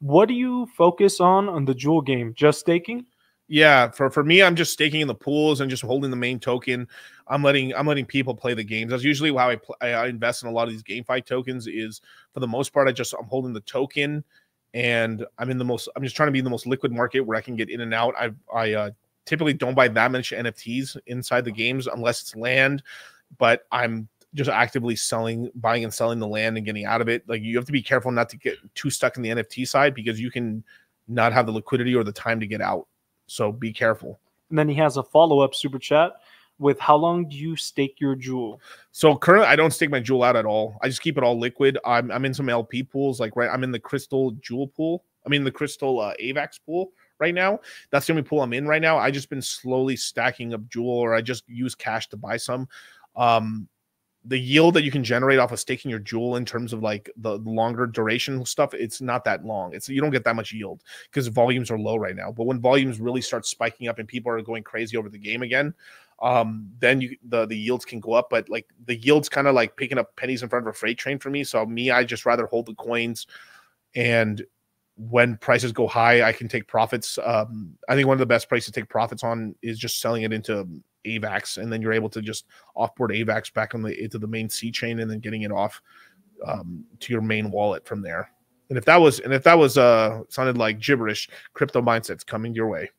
What do you focus on on the Jewel game? Just staking? Yeah, for for me, I'm just staking in the pools and just holding the main token. I'm letting I'm letting people play the games. That's usually how I play, I invest in a lot of these GameFi tokens. Is for the most part, I just I'm holding the token, and I'm in the most. I'm just trying to be in the most liquid market where I can get in and out. I I uh, typically don't buy that much NFTs inside the games unless it's land, but I'm just actively selling, buying and selling the land and getting out of it. Like you have to be careful not to get too stuck in the NFT side because you can not have the liquidity or the time to get out. So be careful. And then he has a follow up super chat with how long do you stake your jewel? So currently, I don't stake my jewel out at all. I just keep it all liquid. I'm, I'm in some LP pools, like right. I'm in the crystal jewel pool. I mean the crystal uh, AVAX pool right now. That's the only pool I'm in right now. I just been slowly stacking up jewel, or I just use cash to buy some. Um, the yield that you can generate off of staking your jewel in terms of like the longer duration stuff it's not that long. It's you don't get that much yield because volumes are low right now. But when volumes really start spiking up and people are going crazy over the game again um then you the the yields can go up. But like the yields kind of like picking up pennies in front of a freight train for me. So me i just rather hold the coins and when prices go high i can take profits. Um i think one of the best places to take profits on is just selling it into AVAX, and then you're able to just offboard AVAX back on the into the main C chain, and then getting it off um, to your main wallet from there. And if that was and if that was uh sounded like gibberish, crypto mindsets coming your way.